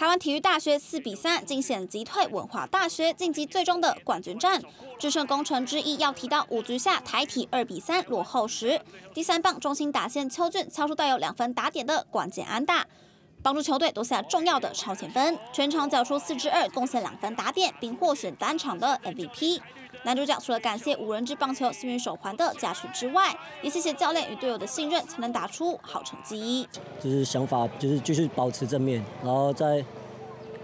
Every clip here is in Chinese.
台湾体育大学四比三惊险击退文化大学，晋级最终的冠军战。制胜功臣之一要提到五局下台体二比三落后时，第三棒中心打线邱俊敲出带有两分打点的关键安打，帮助球队夺下重要的超前分。全场缴出四支二，贡献两分打点，并获选单场的 MVP。男主角除了感谢五人制棒球幸运手环的加持之外，也谢谢教练与队友的信任，才能打出好成绩。就是想法，就是继续保持正面，然后在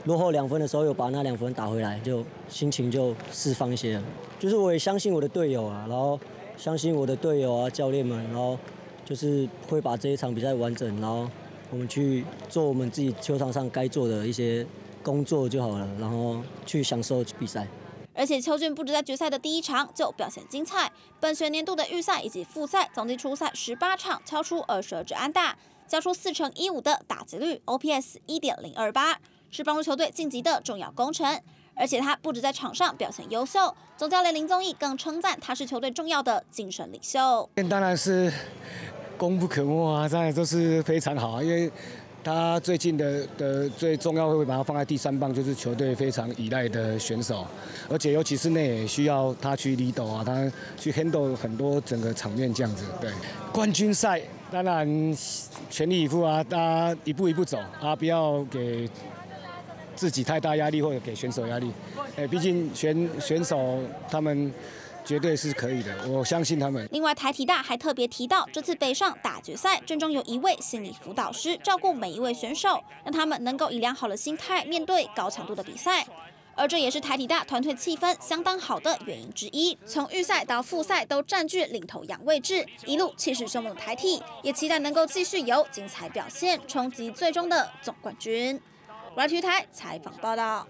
落后两分的时候，又把那两分打回来，就心情就释放一些。就是我也相信我的队友啊，然后相信我的队友啊、教练们，然后就是会把这一场比赛完整，然后我们去做我们自己球场上该做的一些工作就好了，然后去享受比赛。而且邱俊不止在决赛的第一场就表现精彩，本学年度的预赛以及复赛总计出赛十八场，敲出二十二支安打，交出四成一五的打击率，OPS 一点零二八，是帮助球队晋级的重要功臣。而且他不止在场上表现优秀，总教练林宗义更称赞他是球队重要的精神领袖。当然是功不可没啊，当然都是非常好，因为。他最近的的最重要会会把他放在第三棒，就是球队非常依赖的选手，而且尤其是内需要他去 lead 啊，他去 handle 很多整个场面这样子。对，冠军赛当然全力以赴啊，大家一步一步走啊，不要给自己太大压力或者给选手压力。哎，毕竟选选手他们。绝对是可以的，我相信他们。另外，台体大还特别提到，这次北上打决赛，阵中有一位心理辅导师照顾每一位选手，让他们能够以良好的心态面对高强度的比赛。而这也是台体大团队气氛相当好的原因之一。从预赛到复赛都占据领头羊位置，一路气势凶猛的台体，也期待能够继续有精彩表现，冲击最终的总冠军。我来体育台采访报道。